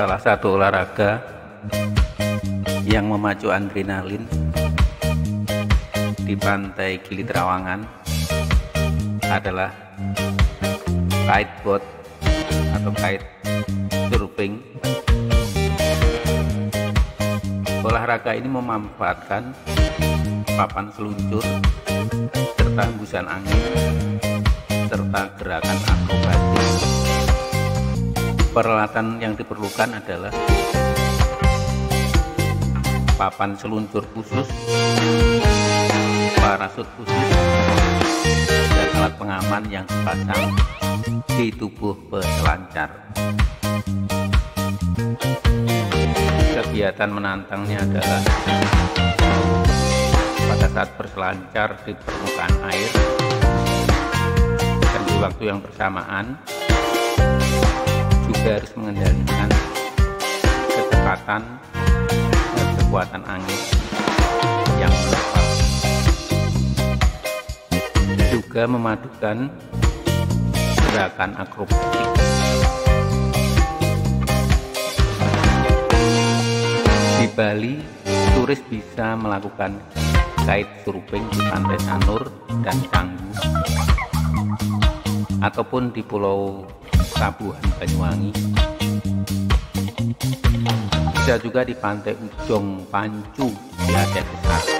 salah satu olahraga yang memacu adrenalin di pantai Gili Trawangan adalah kiteboard atau kite surfing. Olahraga ini memanfaatkan papan seluncur serta hembusan angin serta gerakan akrobatik peralatan yang diperlukan adalah papan seluncur khusus parasut khusus dan alat pengaman yang dipasang di tubuh peselancar kegiatan menantangnya adalah pada saat berselancar di permukaan air dan di waktu yang bersamaan juga harus mengendalikan kecepatan dan kekuatan angin yang menerpa juga memadukan gerakan akrobatik di Bali turis bisa melakukan kite surfing di pantai Sanur dan Canggu ataupun di pulau Sabuhan Banyuwangi. Bisa juga di pantai Ujong Pancu di Aceh Besar